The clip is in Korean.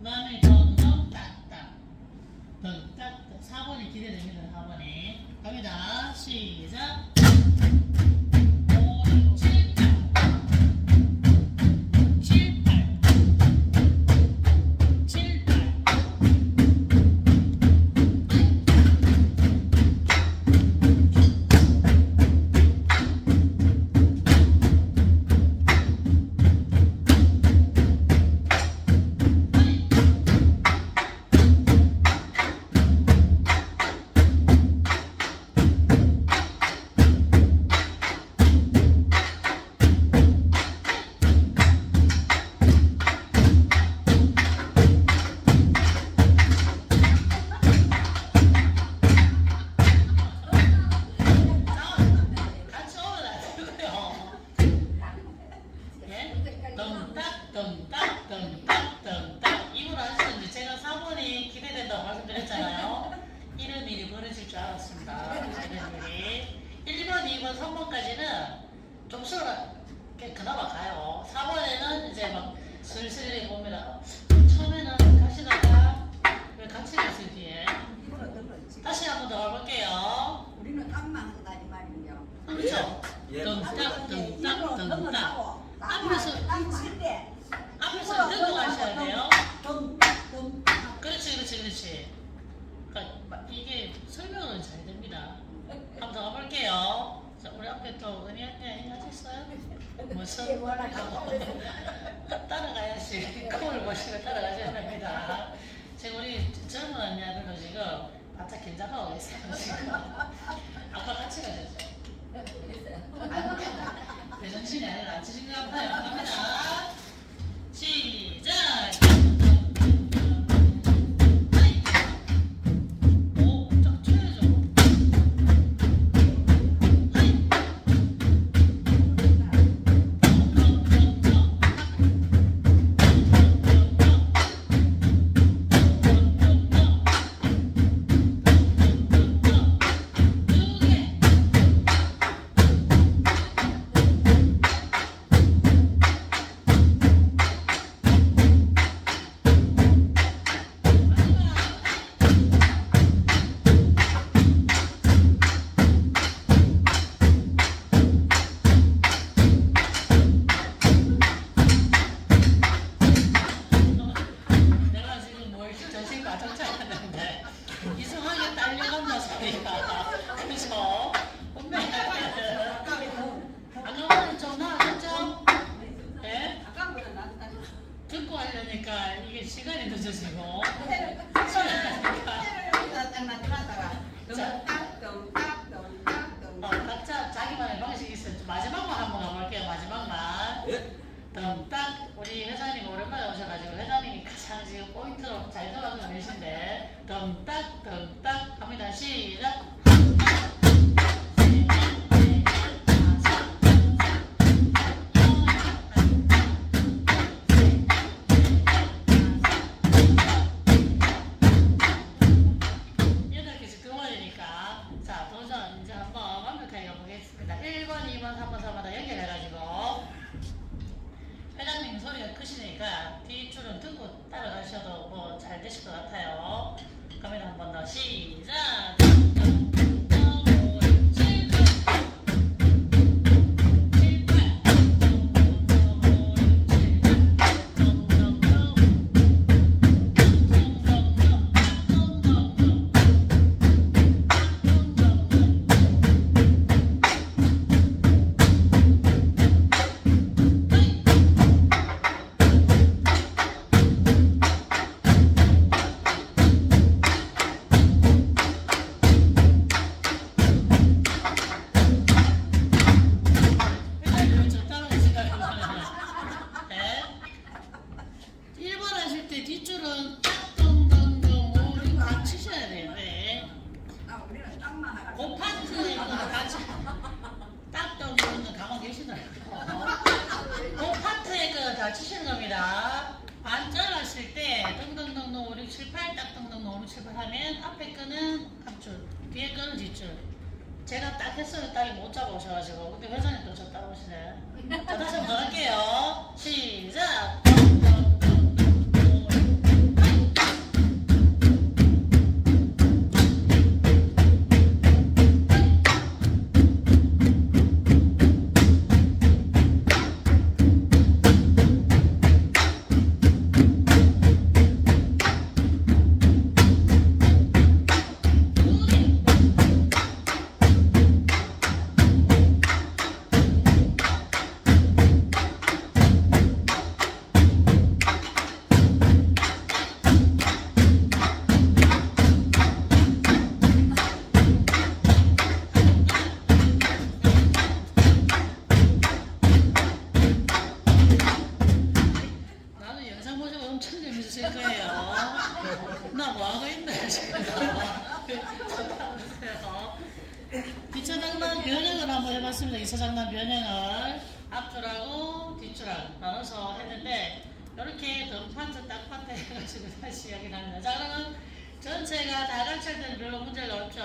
그 다음에 덩덩 딱딱 덩딱 4번이 기대됩니다 4번이 갑니다. 시작 이런 일이 1번, 2번, 3번까지는 좀 수월하게 그나마 가요. 4번에는 이제 막 슬슬 봅니다. 처음에는 가시다가 왜 같이 갔을 뒤에 이건 어떤 거지? 다시 한 번 더 가볼게요. 우리는 땀만 하고 다니 말이요. 그렇죠? 예. 덩딱 덩딱 덩딱 앞에서 땀칠때 앞에서 들고 가셔야 돼요. 덩덩 그렇지 그렇지 그렇지. 그러니까 막 이게 설명은 잘 됩니다. 한번 더 가볼게요. 자 우리 앞에 또 은희 언니 하셨어요? 무슨 하고 따라가야지. 거울 보시고 따라가셔야 됩니다. 지금 우리 젊은 언니들도 지금 바짝 긴장하고 계세요 그래서 아까보다는 좀 나아졌죠? 예? 듣고 하려니까 이게 시간이 늦어지고 어, 각자 자기만의 방식이 있어요 마지막만 한번 가볼게요 마지막만 예. 덩딱 우리 회장님 오랜만에 오셔가지고 회장님이 가장 지금 포인트로 잘 들어가고 계신데 덩딱 덩딱 치시는 겁니다. 반 잘랐을 때 동동동동 5, 6, 7, 8 딱동동동 5, 6, 7, 8 하면 앞에 끄는 앞줄, 뒤에 끄는 뒷줄. 제가 딱 했어요. 딱이 못 잡아오셔가지고. 근데 회장님 또저 따라오시네. 자, 다시 한번 더 할게요. 시작! 이차장단 변형을 한번 해봤습니다. 이차장단 변형을 앞줄하고 뒷줄하고 나눠서 했는데 이렇게 덤판트 딱 판트 해가지고 다시 이야기를 합니다. 자 그러면 전체가 다 같이 할 때는 별로 문제가 없죠.